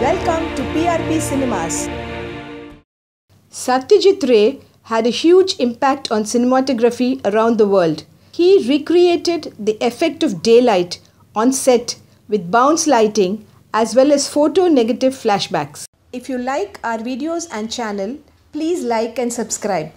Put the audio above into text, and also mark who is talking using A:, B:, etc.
A: Welcome to PRP Cinemas.
B: Satyajit Ray had a huge impact on cinematography around the world. He recreated the effect of daylight on set with bounce lighting as well as photo negative flashbacks. If you like our videos and channel, please like and subscribe.